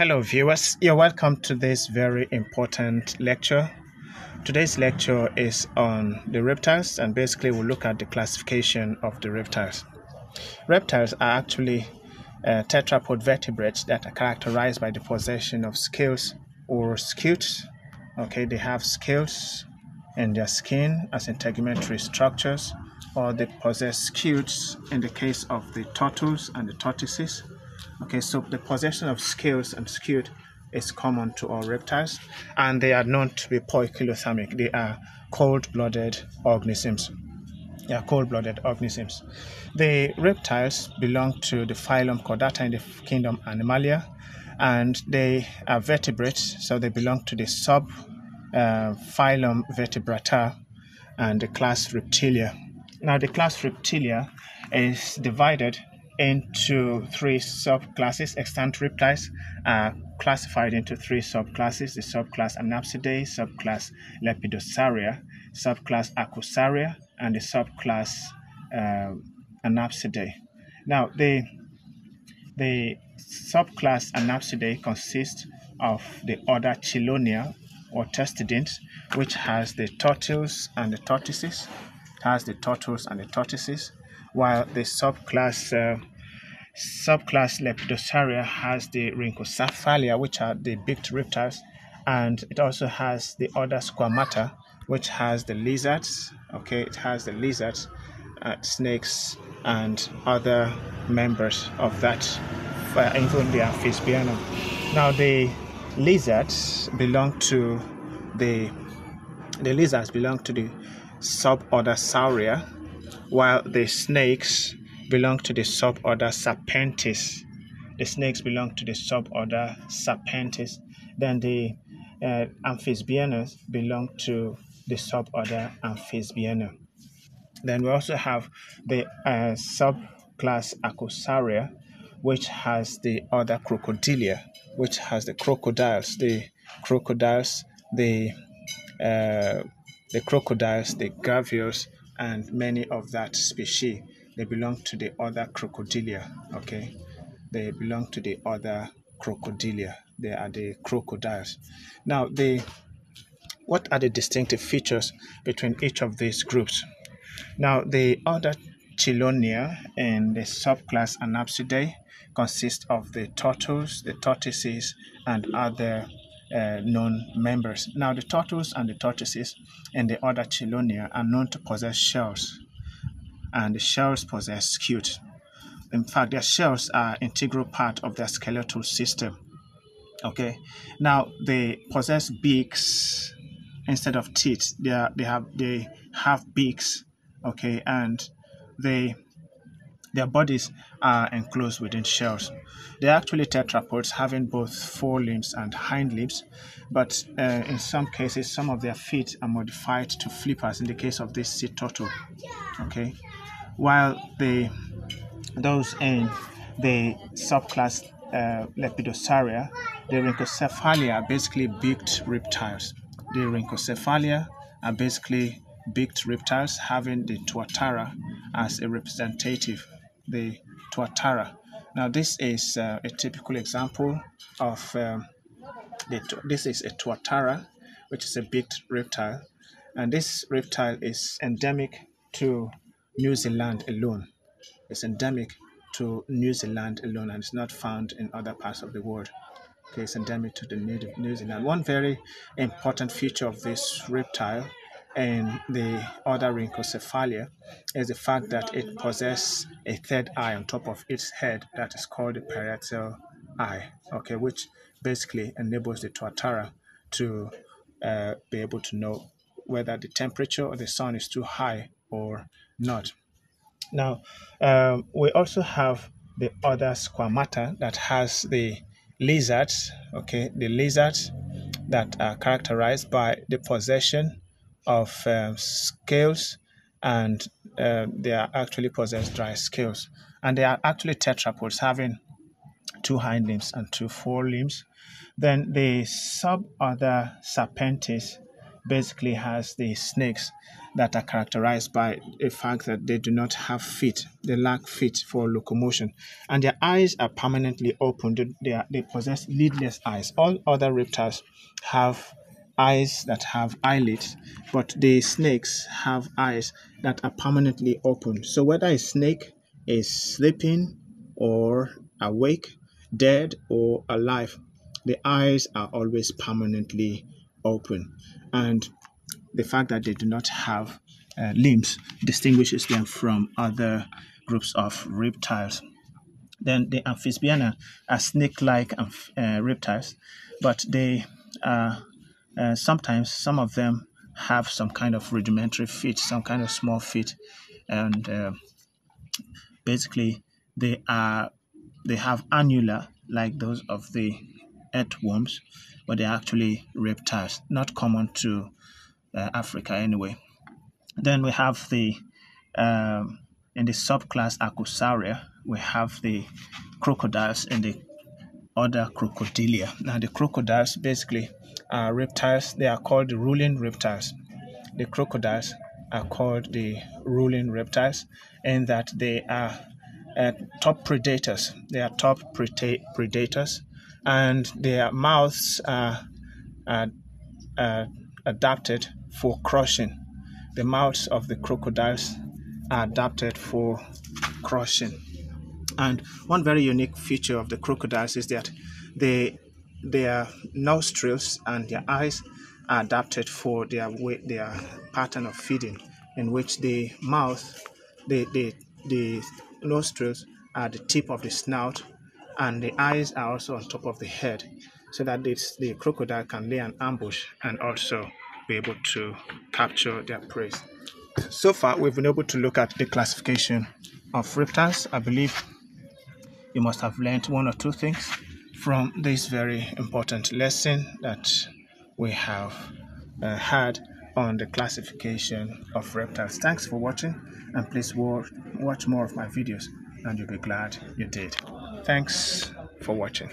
Hello, viewers. You're welcome to this very important lecture. Today's lecture is on the reptiles, and basically, we'll look at the classification of the reptiles. Reptiles are actually uh, tetrapod vertebrates that are characterized by the possession of scales or scutes. Okay, they have scales in their skin as integumentary structures, or they possess scutes in the case of the turtles and the tortoises Okay, so the possession of scales and scute is common to all reptiles, and they are known to be poikilothermic. They are cold-blooded organisms. They are cold-blooded organisms. The reptiles belong to the phylum Chordata in the kingdom Animalia, and they are vertebrates, so they belong to the sub uh, phylum Vertebrata and the class Reptilia. Now, the class Reptilia is divided into three subclasses. Extant reptiles are classified into three subclasses the subclass Anapsidae, subclass Lepidosauria, subclass Archosauria, and the subclass uh, Anapsidae. Now, the, the subclass Anapsidae consists of the order Chelonia or Testudines, which has the turtles and the tortoises, has the turtles and the tortoises, while the subclass uh, subclass Lepidosauria has the Rhynchocephalia, which are the beaked reptiles, and it also has the order Squamata, which has the lizards. Okay, it has the lizards, uh, snakes, and other members of that, uh, even the Amphisbaena. Now, the lizards belong to the the lizards belong to the suborder Sauria, while the snakes belong to the suborder Serpentes. The snakes belong to the suborder Serpentes. Then the uh, belong to the suborder Amphisbaena. Then we also have the uh, subclass Archosauria, which has the order Crocodilia, which has the crocodiles, the crocodiles, the uh, the crocodiles, the gravios, and many of that species they belong to the other crocodilia okay? They belong to the other crocodilia. They are the crocodiles. Now the what are the distinctive features between each of these groups? Now the other chelonia and the subclass anapsidae consist of the turtles the tortoises and other uh, known members. Now, the turtles and the tortoises and the other chelonia are known to possess shells and the shells possess scute. In fact, their shells are integral part of their skeletal system. Okay, now they possess beaks instead of teeth. They are, they have they have beaks. Okay, and they their bodies are enclosed within shells. They're actually tetrapods, having both forelimbs and hind limbs, but uh, in some cases, some of their feet are modified to flippers. In the case of this sea turtle, okay, while the those in the subclass uh, Lepidosauria, the Rhynchocephalia are basically beaked reptiles. The Rhynchocephalia are basically beaked reptiles having the tuatara as a representative, the tuatara. Now this is uh, a typical example of um, the, this is a tuatara, which is a beaked reptile, and this reptile is endemic to New Zealand alone. It's endemic to New Zealand alone and it's not found in other parts of the world. Okay, it's endemic to the New, New Zealand. One very important feature of this reptile and the other rhynchocephalia is the fact that it possesses a third eye on top of its head that is called the parietal eye, okay, which basically enables the tuatara to uh, be able to know whether the temperature of the sun is too high or not. Now, um, we also have the other squamata that has the lizards, okay, the lizards that are characterized by the possession of um, scales and uh, they are actually possess dry scales and they are actually tetrapods having two hind limbs and two forelimbs. Then the sub other serpentes basically has the snakes that are characterized by the fact that they do not have feet. They lack feet for locomotion. And their eyes are permanently open. They, are, they possess lidless eyes. All other reptiles have eyes that have eyelids, but the snakes have eyes that are permanently open. So whether a snake is sleeping or awake, dead or alive, the eyes are always permanently open. And the fact that they do not have uh, limbs distinguishes them from other groups of reptiles. Then the amphisbaena are snake-like uh, reptiles, but they are sometimes some of them have some kind of rudimentary feet, some kind of small feet, and uh, basically they are they have annula like those of the earthworms, but they're actually reptiles, not common to uh, Africa anyway. Then we have the um, in the subclass Archosauria, we have the crocodiles in the order Crocodilia. Now the crocodiles basically are reptiles. They are called the ruling reptiles. The crocodiles are called the ruling reptiles and that they are uh, top predators. They are top predators and their mouths are, are, are adapted for crushing. The mouths of the crocodiles are adapted for crushing. And one very unique feature of the crocodiles is that they, their nostrils and their eyes are adapted for their way, their pattern of feeding, in which the mouth, the, the, the nostrils are the tip of the snout and the eyes are also on top of the head so that this, the crocodile can lay an ambush and also be able to capture their prey. So far, we've been able to look at the classification of reptiles. I believe you must have learned one or two things from this very important lesson that we have uh, had on the classification of reptiles. Thanks for watching and please watch, watch more of my videos and you'll be glad you did. Thanks for watching.